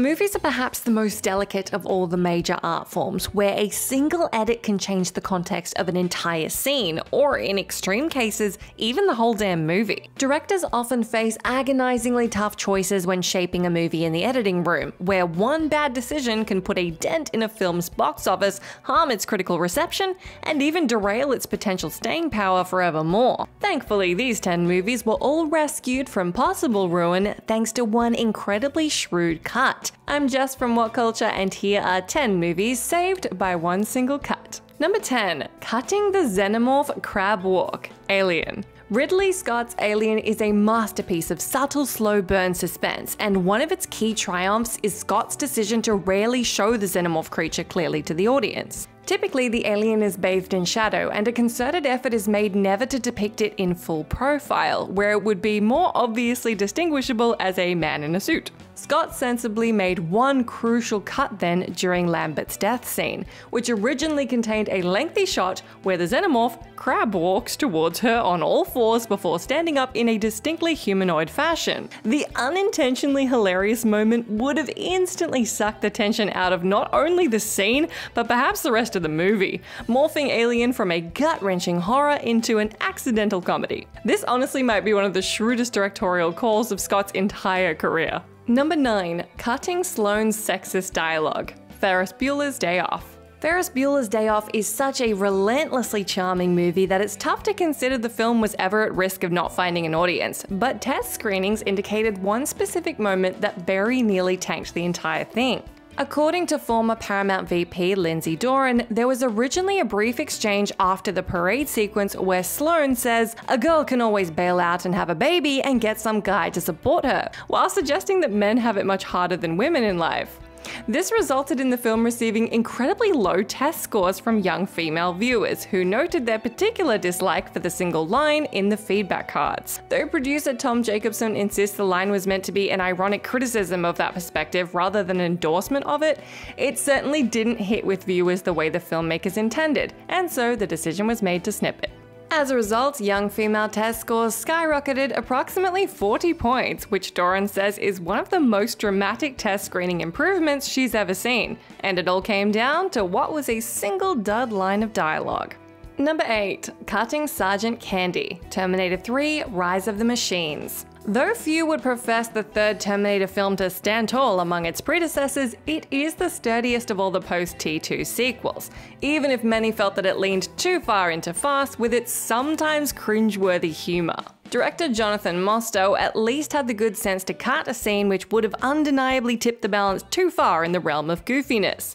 Movies are perhaps the most delicate of all the major art forms, where a single edit can change the context of an entire scene, or in extreme cases, even the whole damn movie. Directors often face agonizingly tough choices when shaping a movie in the editing room, where one bad decision can put a dent in a film's box office, harm its critical reception, and even derail its potential staying power forevermore. Thankfully, these 10 movies were all rescued from possible ruin thanks to one incredibly shrewd cut. I'm Jess from What Culture, and here are 10 movies saved by one single cut. Number 10 Cutting the Xenomorph Crab Walk Alien. Ridley Scott's Alien is a masterpiece of subtle, slow burn suspense, and one of its key triumphs is Scott's decision to rarely show the xenomorph creature clearly to the audience. Typically, the alien is bathed in shadow, and a concerted effort is made never to depict it in full profile, where it would be more obviously distinguishable as a man in a suit. Scott sensibly made one crucial cut then during Lambert's death scene, which originally contained a lengthy shot where the xenomorph crab walks towards her on all fours before standing up in a distinctly humanoid fashion. The unintentionally hilarious moment would have instantly sucked the tension out of not only the scene, but perhaps the rest of the movie, morphing Alien from a gut wrenching horror into an accidental comedy. This honestly might be one of the shrewdest directorial calls of Scott's entire career. Number 9. Cutting Sloane's Sexist Dialogue Ferris Bueller's Day Off. Ferris Bueller's Day Off is such a relentlessly charming movie that it's tough to consider the film was ever at risk of not finding an audience, but test screenings indicated one specific moment that very nearly tanked the entire thing. According to former Paramount VP Lindsay Doran, there was originally a brief exchange after the parade sequence where Sloane says, A girl can always bail out and have a baby and get some guy to support her, while suggesting that men have it much harder than women in life. This resulted in the film receiving incredibly low test scores from young female viewers, who noted their particular dislike for the single line in the feedback cards. Though producer Tom Jacobson insists the line was meant to be an ironic criticism of that perspective rather than an endorsement of it, it certainly didn't hit with viewers the way the filmmakers intended, and so the decision was made to snip it. As a result, young female test scores skyrocketed approximately 40 points, which Doran says is one of the most dramatic test screening improvements she's ever seen. And it all came down to what was a single dud line of dialogue. Number 8. Cutting Sergeant Candy Terminator 3 Rise of the Machines. Though few would profess the third Terminator film to stand tall among its predecessors, it is the sturdiest of all the post T2 sequels, even if many felt that it leaned too far into farce with its sometimes cringeworthy humour. Director Jonathan Mostow at least had the good sense to cut a scene which would have undeniably tipped the balance too far in the realm of goofiness.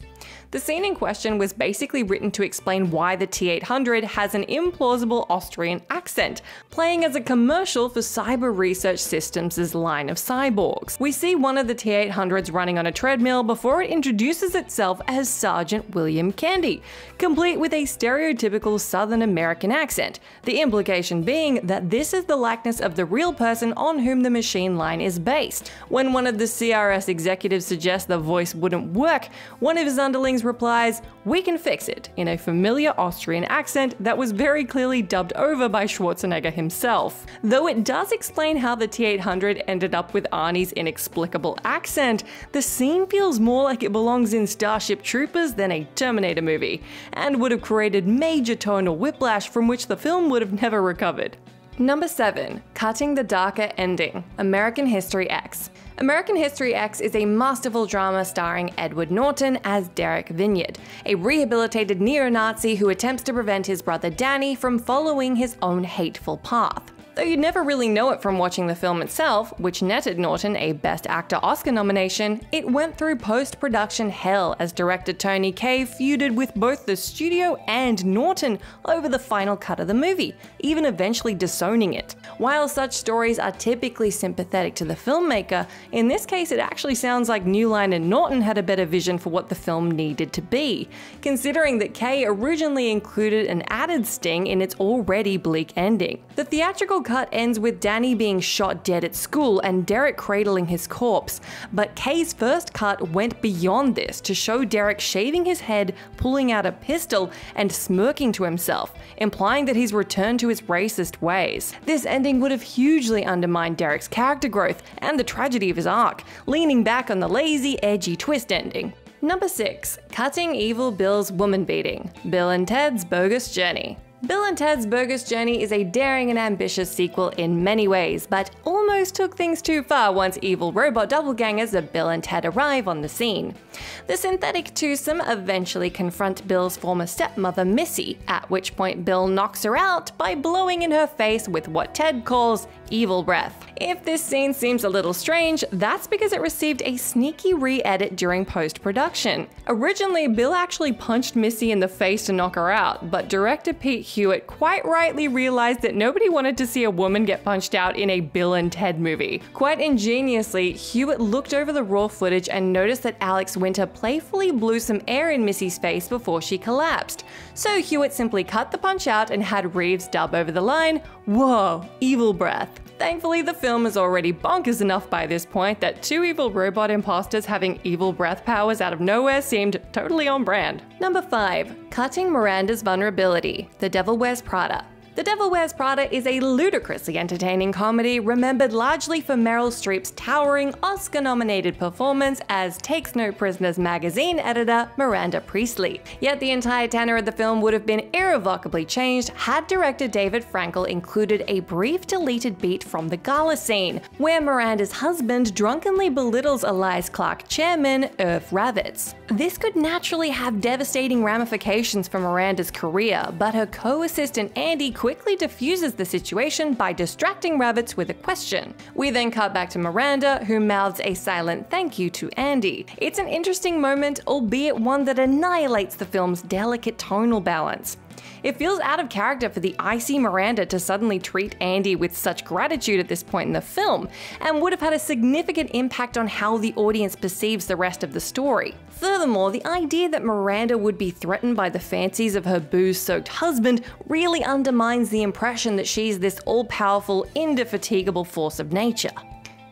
The scene in question was basically written to explain why the T800 has an implausible Austrian accent, playing as a commercial for Cyber Research Systems' line of cyborgs. We see one of the T800s running on a treadmill before it introduces itself as Sergeant William Candy, complete with a stereotypical Southern American accent, the implication being that this is the likeness of the real person on whom the machine line is based. When one of the CRS executives suggests the voice wouldn't work, one of his underlings replies, We can fix it, in a familiar Austrian accent that was very clearly dubbed over by Schwarzenegger himself. Though it does explain how the T 800 ended up with Arnie's inexplicable accent, the scene feels more like it belongs in Starship Troopers than a Terminator movie, and would have created major tonal whiplash from which the film would have never recovered. Number 7. Cutting the Darker Ending American History X. American History X is a masterful drama starring Edward Norton as Derek Vinyard, a rehabilitated neo Nazi who attempts to prevent his brother Danny from following his own hateful path. Though you'd never really know it from watching the film itself, which netted Norton a Best Actor Oscar nomination, it went through post production hell as director Tony Kaye feuded with both the studio and Norton over the final cut of the movie, even eventually disowning it. While such stories are typically sympathetic to the filmmaker, in this case it actually sounds like New Line and Norton had a better vision for what the film needed to be, considering that Kaye originally included an added sting in its already bleak ending. The theatrical cut ends with Danny being shot dead at school and Derek cradling his corpse, but Kaye's first cut went beyond this to show Derek shaving his head, pulling out a pistol, and smirking to himself, implying that he's returned to his racist ways. This ending would have hugely undermined Derek's character growth and the tragedy of his arc, leaning back on the lazy, edgy twist ending. Number 6. Cutting Evil Bill's Woman Beating Bill and Ted's Bogus Journey. Bill and Ted's Bogus Journey is a daring and ambitious sequel in many ways, but almost took things too far once evil robot doppelgangers of Bill and Ted arrive on the scene. The synthetic twosome eventually confront Bill's former stepmother Missy, at which point Bill knocks her out by blowing in her face with what Ted calls evil breath. If this scene seems a little strange, that's because it received a sneaky re-edit during post-production. Originally, Bill actually punched Missy in the face to knock her out, but director Pete Hewitt quite rightly realized that nobody wanted to see a woman get punched out in a Bill and Ted movie. Quite ingeniously, Hewitt looked over the raw footage and noticed that Alex Winter playfully blew some air in Missy's face before she collapsed. So Hewitt simply cut the punch out and had Reeves dub over the line, Whoa, evil breath. Thankfully, the film is already bonkers enough by this point that two evil robot imposters having evil breath powers out of nowhere seemed totally on brand. Number 5. Cutting Miranda's Vulnerability The Devil Wears Prada. The Devil Wears Prada is a ludicrously entertaining comedy remembered largely for Meryl Streep's towering Oscar nominated performance as Takes No Prisoners magazine editor Miranda Priestly. Yet the entire tenor of the film would have been irrevocably changed had director David Frankel included a brief deleted beat from the gala scene, where Miranda's husband drunkenly belittles Elias Clark chairman Irv Ravitz. This could naturally have devastating ramifications for Miranda's career, but her co assistant Andy quickly diffuses the situation by distracting Ravitz with a question. We then cut back to Miranda, who mouths a silent thank you to Andy. It's an interesting moment, albeit one that annihilates the film's delicate tonal balance. It feels out of character for the icy Miranda to suddenly treat Andy with such gratitude at this point in the film, and would have had a significant impact on how the audience perceives the rest of the story. Furthermore, the idea that Miranda would be threatened by the fancies of her booze soaked husband really undermines the impression that she's this all powerful, indefatigable force of nature.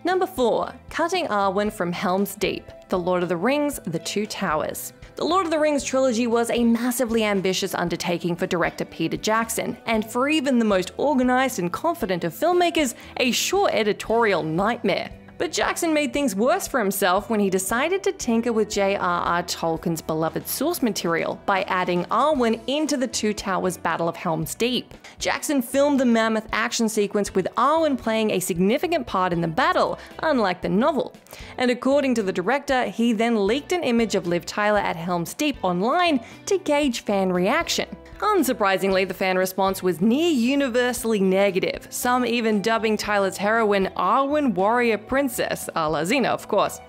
Number 4. Cutting Arwen ah from Helm's Deep The Lord of the Rings The Two Towers. The Lord of the Rings trilogy was a massively ambitious undertaking for director Peter Jackson, and for even the most organized and confident of filmmakers, a sure editorial nightmare. But Jackson made things worse for himself when he decided to tinker with J.R.R. Tolkien's beloved source material by adding Arwen into the Two Towers Battle of Helm's Deep. Jackson filmed the mammoth action sequence with Arwen playing a significant part in the battle, unlike the novel. And according to the director, he then leaked an image of Liv Tyler at Helm's Deep online to gauge fan reaction. Unsurprisingly, the fan response was near universally negative, some even dubbing Tyler's heroine Arwen Warrior Princess, a la Xena of course,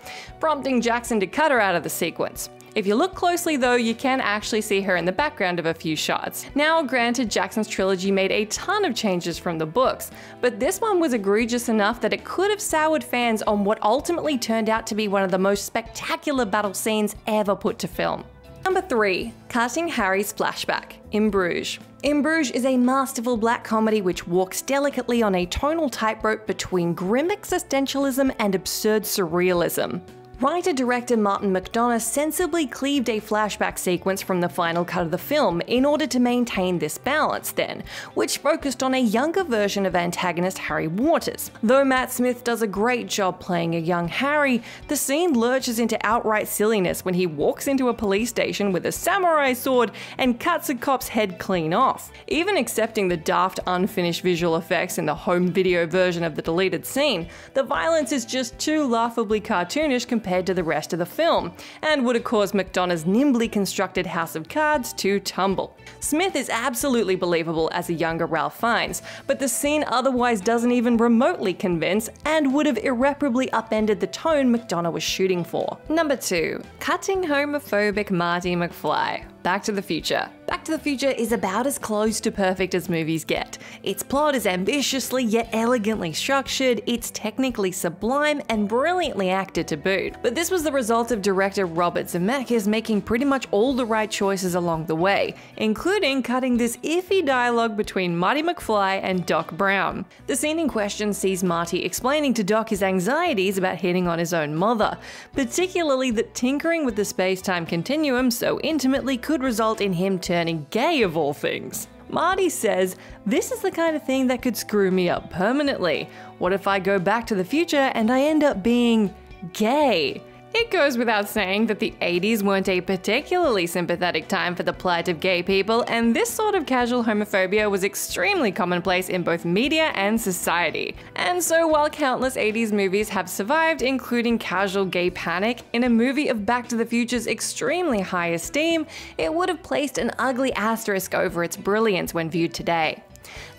prompting Jackson to cut her out of the sequence. If you look closely though, you can actually see her in the background of a few shots. Now granted, Jackson's trilogy made a ton of changes from the books, but this one was egregious enough that it could have soured fans on what ultimately turned out to be one of the most spectacular battle scenes ever put to film. Number 3. Cutting Harry's Flashback In Bruges. In Bruges is a masterful black comedy which walks delicately on a tonal tightrope between grim existentialism and absurd surrealism. Writer-director Martin McDonagh sensibly cleaved a flashback sequence from the final cut of the film in order to maintain this balance then, which focused on a younger version of antagonist Harry Waters. Though Matt Smith does a great job playing a young Harry, the scene lurches into outright silliness when he walks into a police station with a samurai sword and cuts a cop's head clean off. Even accepting the daft unfinished visual effects in the home video version of the deleted scene, the violence is just too laughably cartoonish compared compared to the rest of the film, and would have caused McDonagh's nimbly constructed house of cards to tumble. Smith is absolutely believable as a younger Ralph Fiennes, but the scene otherwise doesn't even remotely convince and would have irreparably upended the tone McDonagh was shooting for. Number 2. Cutting homophobic Marty McFly Back to the Future. Back to the Future is about as close to perfect as movies get. Its plot is ambitiously yet elegantly structured, it's technically sublime and brilliantly acted to boot. But this was the result of director Robert Zemeckis making pretty much all the right choices along the way, including cutting this iffy dialogue between Marty McFly and Doc Brown. The scene in question sees Marty explaining to Doc his anxieties about hitting on his own mother, particularly that tinkering with the space-time continuum so intimately could could result in him turning gay of all things. Marty says, This is the kind of thing that could screw me up permanently. What if I go back to the future and I end up being gay? It goes without saying that the 80s weren't a particularly sympathetic time for the plight of gay people, and this sort of casual homophobia was extremely commonplace in both media and society. And so, while countless 80s movies have survived, including Casual Gay Panic, in a movie of Back to the Future's extremely high esteem, it would have placed an ugly asterisk over its brilliance when viewed today.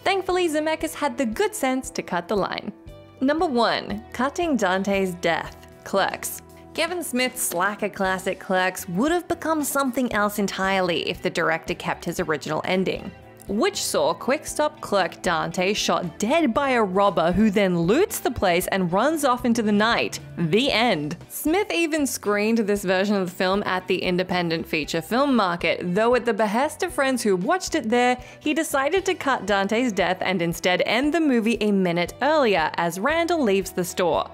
Thankfully, Zemeckis had the good sense to cut the line. Number 1. Cutting Dante's Death Clerks Kevin Smith's slacker classic Clerks would have become something else entirely if the director kept his original ending. Which saw quick stop clerk Dante shot dead by a robber who then loots the place and runs off into the night. The end. Smith even screened this version of the film at the independent feature film market, though at the behest of friends who watched it there, he decided to cut Dante's death and instead end the movie a minute earlier as Randall leaves the store.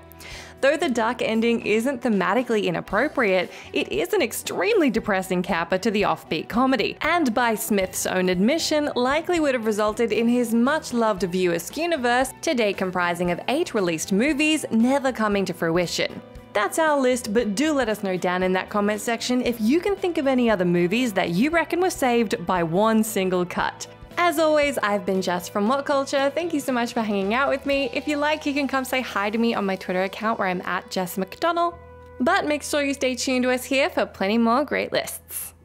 Though the dark ending isn't thematically inappropriate, it is an extremely depressing capper to the offbeat comedy, and by Smith's own admission, likely would have resulted in his much loved View Askewniverse, today comprising of eight released movies, never coming to fruition. That's our list, but do let us know down in that comment section if you can think of any other movies that you reckon were saved by one single cut. As always, I've been Jess from What Culture. Thank you so much for hanging out with me. If you like, you can come say hi to me on my Twitter account where I'm at Jess McDonald. But make sure you stay tuned to us here for plenty more great lists.